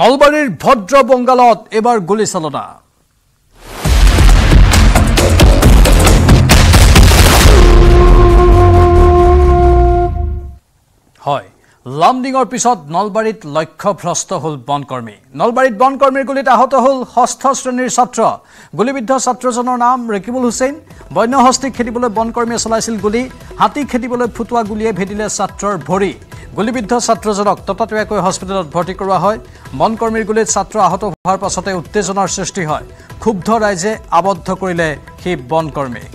নলবাৰীৰ ভদ্ৰ বংগালত এইবাৰ গুলীচালনা হয় লামডিঙৰ পিছত নলবাৰীত লক্ষ্যভ্ৰষ্ট হ'ল বনকৰ্মী। নলবাৰীত বনকৰ্মীৰ গুলীত আহত হ'ল ষষ্ঠ শ্ৰেণীৰ ছাত্ৰ। গুলীবিদ্ধ ছাত্ৰজনৰ নাম ৰেকিবুল হুছেইন। বন্যহস্তীক খেদিবলৈ বনকৰ্মীয়ে চলাইছিল গুলী। হাতী খেদিবলৈ ফুটোৱা গুলীয়ে ভেদিলে ছাত্ৰৰ ভৰি। গুলীবিদ্ধ ছাত্ৰজনক ততাতৈয়াকৈ হস্পিটেলত ভৰ্তি কৰোৱা হয়। বনকৰ্মীৰ গুলীত ছাত্ৰ আহত হোৱাৰ পাছতে উত্তেজনাৰ সৃষ্টি হয়। ক্ষুব্ধ ৰাইজে আবদ্ধ কৰিলে সেই বনকৰ্মীক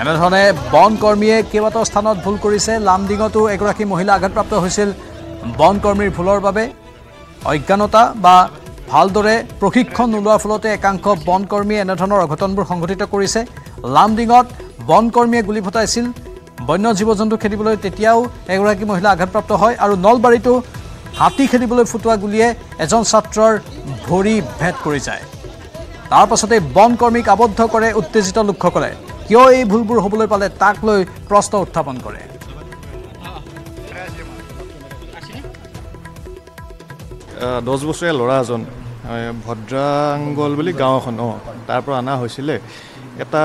এনেধৰণে বন কৰ্মীয়ে কেইবাটাও স্থানত ভুল কৰিছে। লামডিঙতো এগৰাকী মহিলা আঘাতপ্ৰাপ্ত হৈছিল। বন কৰ্মীৰ ভুলৰ বাবে অজ্ঞানতা বা ভালদৰে প্ৰশিক্ষণ নোলোৱাৰ ফলতে একাংশ বন কৰ্মীয়ে এনেধৰণৰ অঘটনবোৰ সংঘটিত কৰিছে। লামডিঙত বন কৰ্মীয়ে গুলী ফুটাইছিল। বন্য জীৱ জন্তু খেদিবলৈ তেতিয়াও এগৰাকী মহিলা আঘাতপ্ৰাপ্ত হয় আৰু নলবাৰীতো হাতী খেদিবলৈ ফুটোৱা গুলীয়ে এজন ছাত্ৰৰ ভৰি ভেদ কৰি যায়। তাৰ পাছতে বন কৰ্মীক আবদ্ধ কৰে উত্তেজিত লোকসকলে। কিয় এই ভুলবোৰ হ'বলৈ পালে তাক লৈ প্ৰশ্ন উত্থাপন কৰে। দহ বছৰীয়া ল'ৰা এজন ভদ্ৰাংগল বুলি গাঁও এখন অঁ তাৰ পৰা অনা হৈছিলে। এটা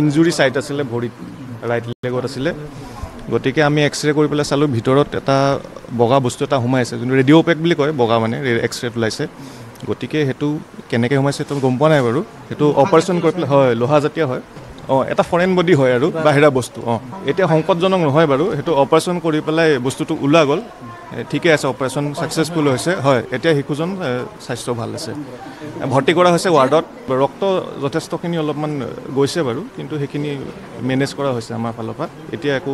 ইঞ্জুৰি চাইট আছিলে ভৰিত। ৰাইট লেগত আছিলে। গতিকে আমি এক্স ৰে কৰি পেলাই চালোঁ ভিতৰত এটা বগা বস্তু এটা সোমাইছে যোনটো ৰেডিঅ' পেক বুলি কয় বগা মানে এক্স ৰেত ওলাইছে। গতিকে সেইটো কেনেকৈ সোমাইছে সেইটো গম পোৱা নাই বাৰু। সেইটো অপাৰেশ্যন কৰি পেলাই হয় লোহাজাতীয় হয়। অঁ এটা ফৰেন বডি হয় আৰু বাহিৰা বস্তু অঁ। এতিয়া সংকটজনক নহয় বাৰু সেইটো অপাৰেশ্যন কৰি পেলাই বস্তুটো ওলোৱা গ'ল। ঠিকে আছে অপাৰেশ্যন ছাকচেছফুল হৈছে। হয় এতিয়া শিশুজন স্বাস্থ্য ভাল আছে। ভৰ্তি কৰা হৈছে ৱাৰ্ডত ৰক্ত যথেষ্টখিনি অলপমান গৈছে বাৰু কিন্তু সেইখিনি মেনেজ কৰা হৈছে আমাৰ ফালৰ পৰা। এতিয়া একো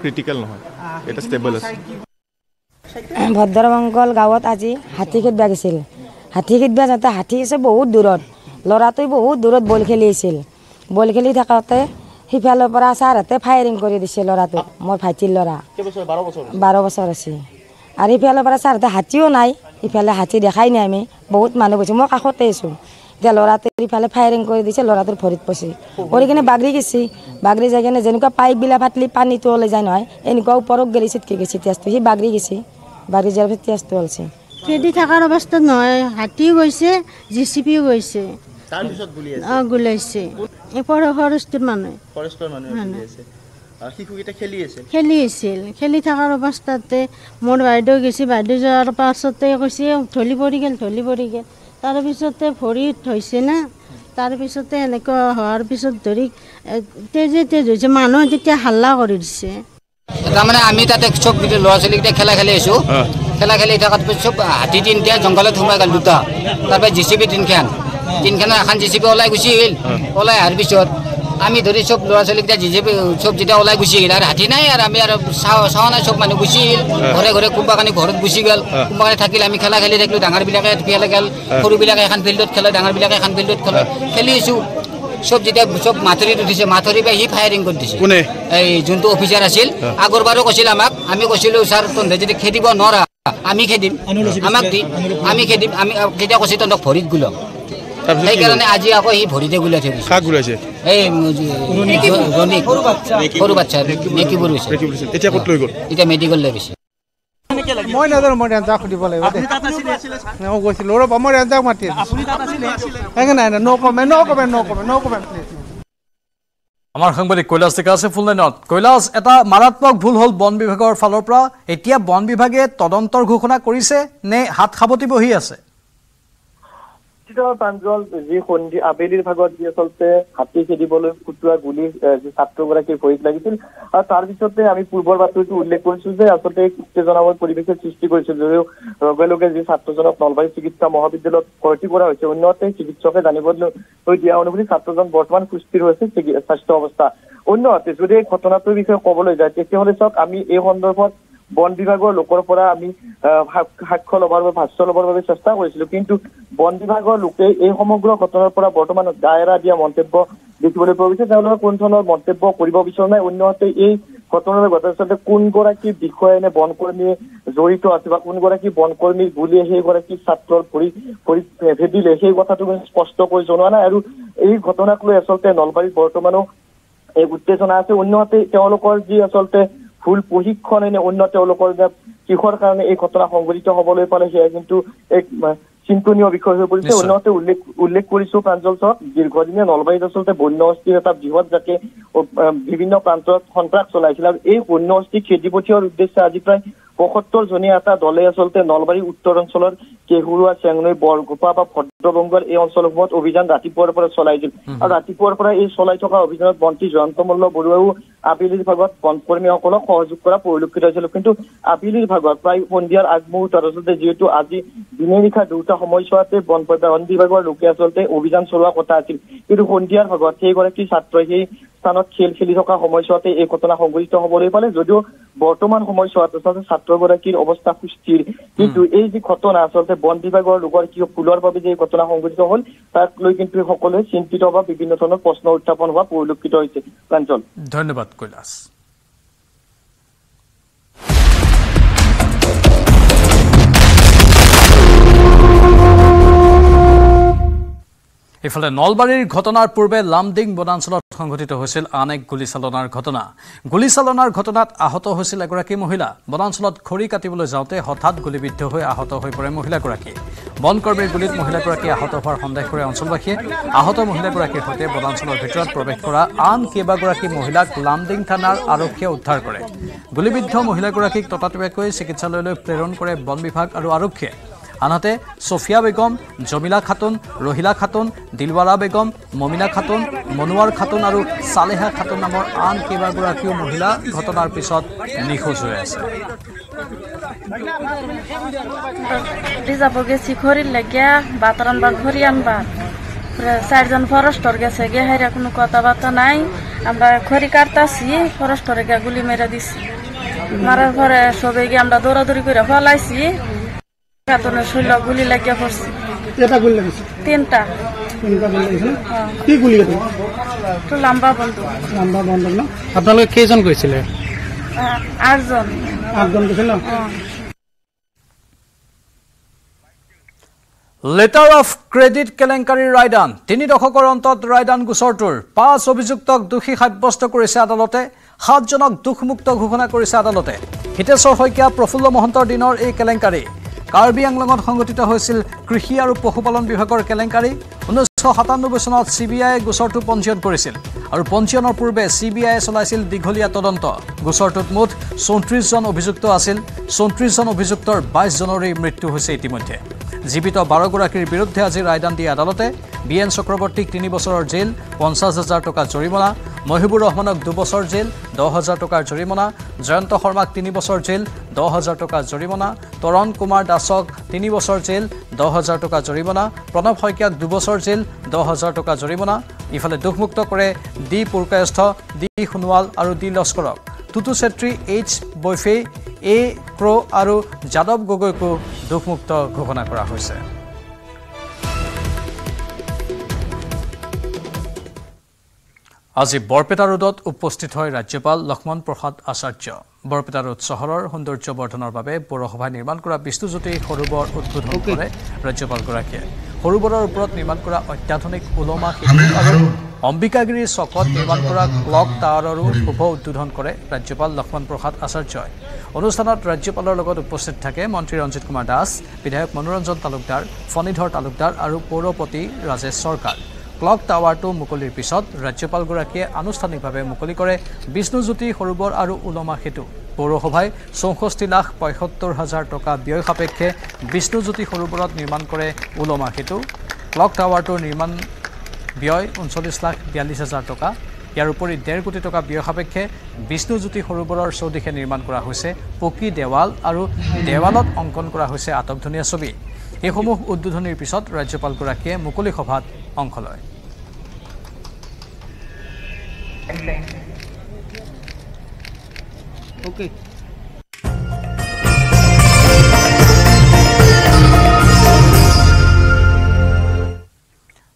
ক্ৰিটিকেল নহয়। এতিয়া ষ্টেবল আছে। ভদ্ৰমংগল গাঁৱত আজি হাতী খেদবা গৈছিল হাতী খেদবা যাওঁতে হাতী আছে বহুত দূৰত। ল'ৰাটোৱে বহুত দূৰত বল খেলি আছিল বল খেলি থাকোঁতে সিফালৰ পৰা ছাৰহঁতে ফায়াৰিং কৰি দিছে ল'ৰাটোক মোৰ ভাইটিৰ ল'ৰা। বাৰ বছৰ আছে। আৰু ইফালৰ পৰা ছাৰহঁতে হাতীও নাই ইফালে হাতী দেখাই নাই আমি বহুত মানুহ গৈছে মই কাষতে আছোঁ। এতিয়া ল'ৰাটোৱে ইফালে ফায়াৰিং কৰি দিছে ল'ৰাটোৰ ভৰিত পচি পৰি কিনে বাগৰি গৈছে বাগৰি যাই কিনে যেনেকুৱা পাইপবিলাক ফাটলি পানীটো ওলাই যায় নহয় এনেকুৱা ওপৰত গেলি চিটকি গৈছে তেজটো সি বাগৰি গৈছে বাগৰি যোৱাৰ পিছত তেজটো ওলাইছে। খেদি থকাৰ অৱস্থাত নহয় হাতীও গৈছে জি চি পিও গৈছে। তাৰপিছত গুলি আছে? অঁ এই পৰ ফৰেষ্টৰ মানুহে। ফৰেষ্টৰ মানুহে গুলি আছে। শিশুকেইটা খেলি আছে? খেলি আছিল। খেলি থকাৰ অৱস্থাতে মোৰ বাইদেউ গৈছে বাইদেউ যোৱাৰ পাছতে কৈছে ঢলি পৰি গ'ল ঢলি পৰি গ'ল। তাৰপিছতে ভৰিত হৈছে না। তাৰপিছতে এনেকুৱা হোৱাৰ পিছত ধৰি তেজে তেজ হৈছে। মানুহে তেতিয়া হাল্লা কৰি দিছে। তাৰমানে আমি তাতে চব গোটেই ল'ৰা ছোৱালীকেইটা খেলা খেলি আছোঁ। খেলা খেলি থকাত পিছত চব হাতী তিনিটা জংঘলত সোমাই গ'ল দুটা। তাৰপৰা জি চি বি তিনিখান। তিনিখানৰ এখন জি চি বি ওলাই গুচি আহিল ওলাই অহাৰ পিছত আমি ধৰি চব ল'ৰা ছোৱালীকেইটা জি চি বি চব যেতিয়া ওলাই গুচি আহিল আৰু হাতী নাই আৰু আমি আৰু চাওঁ চাৱা নাই চব মানুহ গুচি আহিল ঘৰে ঘৰে কোনোবা কানি ঘৰত গুচি গ'ল। কোনোবা কানি থাকিল আমি খেলা খেলি থাকিলোঁ ডাঙৰবিলাকে খেলা গ'ল সৰুবিলাকে এখন ফিল্ডত খেলে ডাঙৰবিলাকে এখন ফিল্ডত খেলে। খেলি আছোঁ চব যেতিয়া চব মাথৰিত উঠিছে মাথৰি পৰা সি ফায়াৰিং কৰি দিছে। কোনে? এই যোনটো অফিচাৰ আছিল আগৰবাৰো কৈছিল আমাক আমি কৈছিলোঁ ছাৰ তহঁতে যদি খেদিব নোৱাৰা আমি খেদিম। আমাক দি আমি খেদিম আমি কেতিয়া কৈছে তহঁতক ভৰিত গুলক? সেইকাৰণে আজি আকৌ সি ভৰিতে গুলাই থৈ দিছে কাক গুলাইছে এই ৰণিক সৰু বাচ্ছা। নেকিবোৰ হৈছে কি বুলিছে এতিয়া ক'ত লৈ গ'ল? এতিয়া মেডিকেল লৈ গৈছে। মই নাজানো মই ৰেঞ্জাক সুধিব লাগিব দেই। মই গৈছিলোঁ? ৰ'বা মই ৰেঞ্জাক মাতি নাই ন' ন' ন' ন' আমাৰ সাংবাদিক কৈলাশ ডেকা আছে ফুল লাইনত। কৈলাশ এটা মাৰাত্মক ভুল হ'ল বন বিভাগৰ ফালৰ পৰা। এতিয়া বন বিভাগে তদন্তৰ ঘোষণা কৰিছে নে হাত সাৱটি বহি আছে? নিশ্চিত প্ৰাঞ্জল যি সন্ধি আবেলিৰ ভাগত যি আচলতে হাতী খেদিবলৈ ফুটোৱা গুলি যি ছাত্ৰগৰাকীৰ ভৰিত লাগিছিল। আৰু তাৰ পিছতে আমি পূৰ্বৰ বাতৰিটো উল্লেখ কৰিছো যে আচলতে উত্তেজনাময় পৰিৱেশৰ সৃষ্টি কৰিছিল যদিও লগে লগে যি ছাত্ৰজনক নলবাৰী চিকিৎসা মহাবিদ্যালয়ত ভৰ্তি কৰা হৈছে অন্যহাতে চিকিৎসকে জানিবলৈ দিয়া অনুসৰি ছাত্ৰজন বৰ্তমান সুস্থিৰ হৈছে স্বাস্থ্য অৱস্থা অন্যহাতে যদি এই ঘটনাটোৰ বিষয়ে ক'বলৈ যায় তেতিয়াহ'লে চাওক আমি এই সন্দৰ্ভত বন বিভাগৰ লোকৰ পৰা আমি সাক্ষ্য ল'বৰ বাবে ভাষ্য ল'বৰ বাবে চেষ্টা কৰিছিলো। কিন্তু বন বিভাগৰ লোকে এই সমগ্ৰ ঘটনাৰ পৰা বৰ্তমান দায়েৰা দিয়া মন্তব্য দেখিবলৈ পোৱা গৈছে। তেওঁলোকে কোনো ধৰণৰ মন্তব্য কৰিব বিচৰা নাই? অন্যহাতে এই ঘটনাৰ আচলতে কোনগৰাকী বিষয়া নে বনকৰ্মীয়ে জড়িত আছে বা কোনগৰাকী বনকৰ্মীৰ গুলীয়ে সেইগৰাকী ছাত্ৰৰ ভৰি ভৰি ভেদিলে সেই কথাটো স্পষ্টকৈ জনোৱা নাই। আৰু এই ঘটনাক লৈ আচলতে নলবাৰীত বৰ্তমানো এই উত্তেজনা আছে। অন্যহাতে তেওঁলোকৰ যি আচলতে ভুল প্ৰশিক্ষণ এনে অন্য তেওঁলোকৰ যে কিহৰ কাৰণে এই ঘটনা সংঘটিত হবলৈ পালে সেয়া কিন্তু এক চিন্তনীয় বিষয় হৈ পৰিছে। অন্যহাতে উল্লেখ উল্লেখ কৰিছো প্ৰাঞ্জল চক। দীৰ্ঘদিনীয়া নলবাৰীত আচলতে বন্য হস্তীৰ এটা বৃহৎ জাকে আহ, বিভিন্ন প্ৰান্তত সন্ত্ৰাস চলাইছিল আৰু এই বন্য হস্তীক খেদি পঠিওৱাৰ উদ্দেশ্যে আজি প্ৰায় পঁয়সত্তৰ জনীয়া এটা দলে আচলতে নলবাৰী উত্তৰ অঞ্চলৰ কেহুৰুৱা চেংনৈ বৰগোপা বা ভদ্ৰবংগৰ এই অঞ্চলসমূহত অভিযান ৰাতিপুৱাৰ পৰা চলাইছিল। আৰু ৰাতিপুৱাৰ পৰা এই চলাই থকা অভিযানত মন্ত্ৰী জয়ন্ত মল্ল বৰুৱাইও আবেলিৰ ভাগত বনকৰ্মীসকলক সহযোগ কৰা পৰিলক্ষিত হৈছিল। কিন্তু আবেলিৰ ভাগত প্ৰায় সন্ধিয়াৰ আগমুহূৰ্তত আচলতে যিহেতু আজি দিনে নিশা দুটা সময়ছোৱাতে বন বন বিভাগৰ লোকে আচলতে অভিযান চলোৱা কথা আছিল। কিন্তু সন্ধিয়াৰ ভাগত সেইগৰাকী ছাত্ৰই সেই স্থানত খেল খেলি থকা সময়ছোৱাতে এই ঘটনা সংঘটিত হবলৈ পালে। যদিও বৰ্তমান সময়ছোৱাত আচলতে ছাত্ৰগৰাকীৰ অৱস্থা সুস্থিৰ। কিন্তু এই যি ঘটনা আচলতে বন বিভাগৰ লোকৰ কিয় ভুলৰ বাবে যে এই ঘটনা সংঘটিত হল তাক লৈ কিন্তু সকলোৱে চিন্তিত বা বিভিন্ন ধৰণৰ প্ৰশ্ন উত্থাপন হোৱা পৰিলক্ষিত হৈছে। প্ৰাঞ্জল ধন্যবাদ। কৈলাশ ইফালে নলবাৰীৰ ঘটনাৰ পূৰ্বে লামডিং বনাঞ্চলত সংঘটিত হৈছিল আন এক গুলীচালনাৰ ঘটনা। গুলীচালনাৰ ঘটনাত আহত হৈছিল এগৰাকী মহিলা। বনাঞ্চলত খৰি কাটিবলৈ যাওঁতে হঠাৎ গুলীবিদ্ধ হৈ আহত হৈ পৰে মহিলাগৰাকী। বনকৰ্মীৰ গুলীত মহিলাগৰাকী আহত হোৱাৰ সন্দেহ কৰে অঞ্চলবাসীয়ে। আহত মহিলাগৰাকীৰ সৈতে বনাঞ্চলৰ ভিতৰত প্ৰৱেশ কৰা আন কেইবাগৰাকী মহিলাক লামডিং থানাৰ আৰক্ষীয়ে উদ্ধাৰ কৰে। গুলীবিদ্ধ মহিলাগৰাকীক ততাতৈয়াকৈ চিকিৎসালয়লৈ প্ৰেৰণ কৰে বন বিভাগ আৰু আৰক্ষীয়ে। আনহাতে ছফিয়া বেগম জমিলা খাতুন ৰহিলা খাতুন দিলৱাৰা বেগম মমিনা খাতুন মনোৱাৰ খাতুন আৰু চালেহা খাতুন নামৰ আন কেইবাগৰাকীও মহিলা ঘটনাৰ পিছত নিখোজ হৈ আছে। রিজার্ভ গেছি খড়ির লাগিয়া ভাত রানবার খড়ি আনবার চারজন ফরেস্টর গেছে গে হাইরা কোনো কথাবার্তা নাই। আমরা খড়ি কাটতাছি ফরেস্টরে গিয়া গুলি মেরে দিছি। মারার পরে সবে গিয়ে আমরা দৌড়াদৌড়ি করে ফলাইছি। শৈল গুলি লাগিয়া পড়ছি। এটা গুলি লাগিছে। তিনটা। তিনটা গুলি লাগিছে ন? কি গুলি কাটে তো লম্বা বন্ধু নাম্বাৰ বন্ধ ন? আপোনালোকে কেইজন গৈছিলে? আহ, আটজন লেটাৰ অফ ক্ৰেডিট কেলেংকাৰীৰ ৰায়দান। তিনি দশকৰ অন্তত ৰায়দান গোচৰটোৰ। পাঁচ অভিযুক্তক দোষী সাব্যস্ত কৰিছে আদালতে। সাতজনক দোষমুক্ত ঘোষণা কৰিছে আদালতে। হিতেশ্বৰ শইকীয়া প্ৰফুল্ল মহন্তৰ দিনৰ এই কেলেংকাৰী। কাৰ্বি আংলঙত সংঘটিত হৈছিল কৃষি আৰু পশুপালন বিভাগৰ কেলেংকাৰী। ঊনৈছশ সাতান্নব্বৈ চনত চি বি আইয়ে গোচৰটো পঞ্জীয়ন কৰিছিল আৰু পঞ্জীয়নৰ পূৰ্বে চি বি আইয়ে চলাইছিল দীঘলীয়া তদন্ত। গোচৰটোত মুঠ চৌত্ৰিছজন অভিযুক্ত আছিল। চৌত্ৰিছজন অভিযুক্তৰ বাইছজনৰেই মৃত্যু হৈছে ইতিমধ্যে। জীৱিত বাৰগৰাকীৰ বিৰুদ্ধে আজি ৰায়দান দিয়ে আদালতে বি এন চক্ৰৱৰ্তীক তিনি বছৰৰ জেল পঞ্চাছ হাজাৰ টকা জৰিমনা মহিবুৰ ৰহমানক দুবছৰ জেল দহ হাজাৰ টকাৰ জৰিমনা জয়ন্ত শৰ্মাক তিনি বছৰ জেল দহ হাজাৰ টকা জৰিমনা তৰণ কুমাৰ দাসক তিনি বছৰ জেল দহ হাজাৰ টকা জৰিমনা প্ৰণৱ শইকীয়াক দুবছৰ জেল দহ হাজাৰ টকা জৰিমনা। ইফালে দোষমুক্ত কৰে ডি পুৰকায়স্থ ডি সোণোৱাল আৰু ডি লস্কৰক। টুটু চেত্ৰী এইচ বৈফে এ ক্ৰ' আৰু যাদৱ গগৈকো দোষমুক্ত ঘোষণা কৰা হৈছে। আজি বৰপেটা ৰোডত উপস্থিত হয় ৰাজ্যপাল লক্ষ্মণ প্ৰসাদ আচাৰ্য। বৰপেটা ৰোড চহৰৰ সৌন্দৰ্য বৰ্ধনৰ বাবে পৌৰসভাই নিৰ্মাণ কৰা বিষ্ণুজ্যোতি সৰোবৰ উদ্বোধন কৰে ৰাজ্যপালগৰাকীয়ে। সৰোবৰৰ ওপৰত নিৰ্মাণ কৰা অত্যাধুনিক ওলমা সেতু আৰু অম্বিকাগিৰি চকত নিৰ্মাণ কৰা ক্লক টাৱাৰৰো শুভ উদ্বোধন কৰে ৰাজ্যপাল লক্ষ্মণ প্ৰসাদ আচাৰ্যই। অনুষ্ঠানত ৰাজ্যপালৰ লগত উপস্থিত থাকে মন্ত্ৰী ৰঞ্জিত কুমাৰ দাস বিধায়ক মনোৰঞ্জন তালুকদাৰ ফণীধৰ তালুকদাৰ আৰু পৌৰপতি ৰাজেশ চৰকাৰ। ক্লক টাৱাৰটো মুকলিৰ পিছত ৰাজ্যপালগৰাকীয়ে আনুষ্ঠানিকভাৱে মুকলি কৰে বিষ্ণুজ্যোতি সৰোবৰ আৰু ওলমা সেতু। পৌৰসভাই চৌষষ্ঠি লাখ পঁয়সত্তৰ হাজাৰ টকা ব্যয় সাপেক্ষে বিষ্ণুজ্যোতি সৰোবৰত নিৰ্মাণ কৰে ওলমা সেতু। ক্লক টাৱাৰটোৰ নিৰ্মাণ ব্যয় ঊনচল্লিছ লাখ বিয়াল্লিছ হাজাৰ টকা। ইয়াৰ উপৰি ডেৰ কোটি টকা ব্যয় সাপেক্ষে বিষ্ণুজ্যোতি সৰোবৰৰ চৌদিশে নিৰ্মাণ কৰা হৈছে পকী দেৱাল আৰু দেৱালত অংকন কৰা হৈছে আটকধুনীয়া ছবি। এইসমূহ উদ্বোধনীৰ পিছত ৰাজ্যপালগৰাকীয়ে মুকলি সভাত অংশ লয়। অ'কে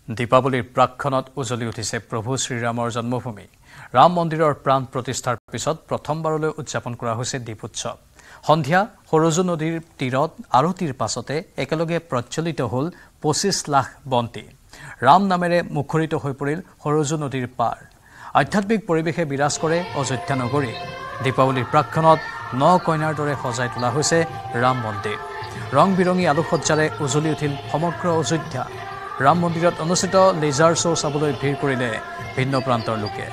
দীপাৱলীৰ প্ৰাক্ষণত উজলি উঠিছে প্ৰভু শ্ৰীৰামৰ জন্মভূমি। ৰাম মন্দিৰৰ প্ৰাণ প্ৰতিষ্ঠাৰ পিছত প্ৰথমবাৰলৈ উদযাপন কৰা হৈছে দীপ উৎসৱ। সন্ধিয়া সৰজু নদীৰ তীৰত আৰতিৰ পাছতে একেলগে প্ৰজ্বলিত হ'ল পঁচিছ লাখ বন্তি। ৰাম নামেৰে মুখৰিত হৈ পৰিল সৰজু নদীৰ পাৰ। আধ্যাত্মিক পৰিৱেশে বিৰাজ কৰে অযোধ্যা নগৰী। দীপাৱলীৰ প্ৰাক্ষণত ন কইনাৰ দৰে সজাই তোলা হৈছে ৰাম মন্দিৰ। ৰং বিৰঙী আলোকসজ্জাৰে উজলি উঠিল সমগ্ৰ অযোধ্যা। ৰাম মন্দিৰত অনুষ্ঠিত লেজাৰ শ্ব' চাবলৈ ভিৰ কৰিলে ভিন্ন প্ৰান্তৰ লোকে।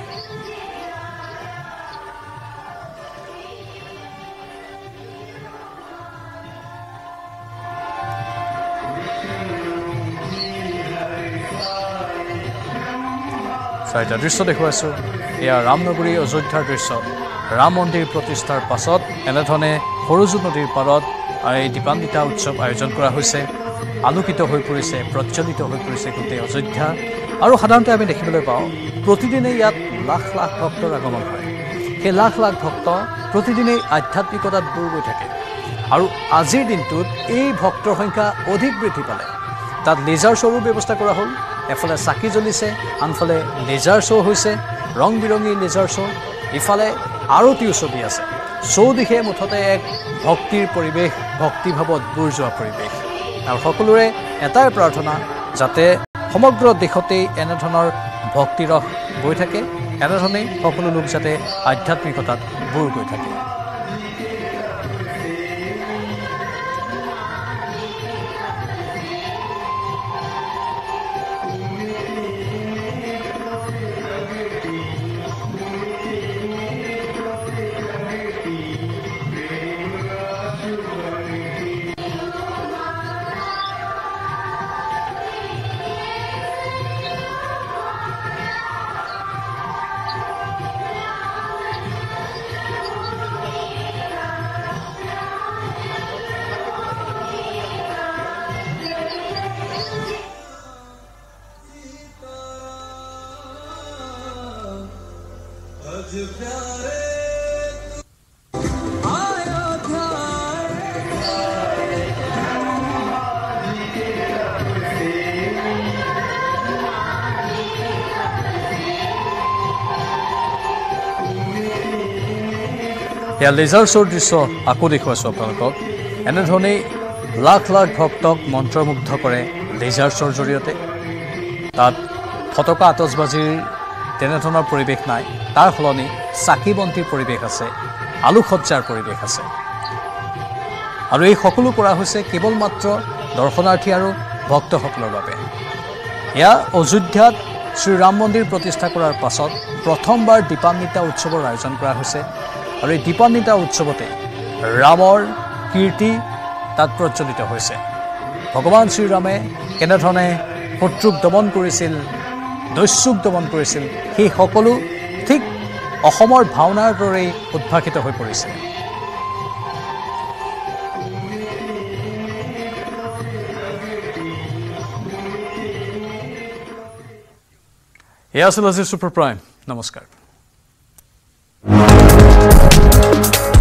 চাৰিটা দৃশ্য দেখুৱাইছোঁ। এয়া ৰামনগৰী অযোধ্যাৰ দৃশ্য। ৰাম মন্দিৰ প্ৰতিষ্ঠাৰ পাছত এনেধৰণে সৰুজু নদীৰ পাৰত এই দীপান্বিতা উৎসৱ আয়োজন কৰা হৈছে। আলোকিত হৈ পৰিছে প্ৰজ্বলিত হৈ পৰিছে গোটেই অযোধ্যা। আৰু সাধাৰণতে আমি দেখিবলৈ পাওঁ প্ৰতিদিনে ইয়াত লাখ লাখ ভক্তৰ আগমন হয়। সেই লাখ লাখ ভক্ত প্ৰতিদিনেই আধ্যাত্মিকতাত বুৰ গৈ থাকে। আৰু আজিৰ দিনটোত এই ভক্তৰ সংখ্যা অধিক বৃদ্ধি পালে। তাত লেজাৰ শ্ব'ৰো ব্যৱস্থা কৰা হ'ল। এফালে চাকি জ্বলিছে আনফালে লেজাৰ শ্ব' হৈছে ৰং বিৰঙী লেজাৰ শ্ব' ইফালে আৰতিও চলি আছে। চৌদিশে মুঠতে এক ভক্তিৰ পৰিৱেশ ভক্তিভাৱত বুৰ যোৱা পৰিৱেশ। আৰু সকলোৰে এটাই প্ৰাৰ্থনা যাতে সমগ্ৰ দেশতেই এনেধৰণৰ ভক্তিৰস বৈ থাকে এনেধৰণেই সকলো লোক যাতে আধ্যাত্মিকতাত বুৰ গৈ থাকে। এয়া লেজাৰ শ্ব'ৰ দৃশ্য আকৌ দেখুৱাইছোঁ আপোনালোকক এনেধৰণেই লাখ লাখ ভক্তক মন্ত্ৰমুগ্ধ কৰে লেজাৰ শ্ব'ৰ জৰিয়তে। তাত ফটকা আতচবাজীৰ তেনেধৰণৰ পৰিৱেশ নাই। তাৰ সলনি চাকি বন্তিৰ পৰিৱেশ আছে আলোকসজ্জাৰ পৰিৱেশ আছে। আৰু এই সকলো কৰা হৈছে কেৱল মাত্ৰ দৰ্শনাৰ্থী আৰু ভক্তসকলৰ বাবে। এয়া অযোধ্যাত শ্ৰীৰাম মন্দিৰ প্ৰতিষ্ঠা কৰাৰ পাছত প্ৰথমবাৰ দীপান্বিতা উৎসৱৰ আয়োজন কৰা হৈছে। আৰু এই দীপান্বিতা উৎসৱতে ৰামৰ কীৰ্তি তাত প্ৰজ্বলিত হৈছে। ভগৱান শ্ৰীৰামে কেনেধৰণে শত্ৰুক দমন কৰিছিল দস্যুক দমন কৰিছিল সেই সকলো ঠিক অসমৰ ভাওনাৰ দৰেই উদ্ভাসিত হৈ পৰিছে। এয়া আছিল আজিৰ ছুপাৰ প্ৰাইম নমস্কাৰ। Thank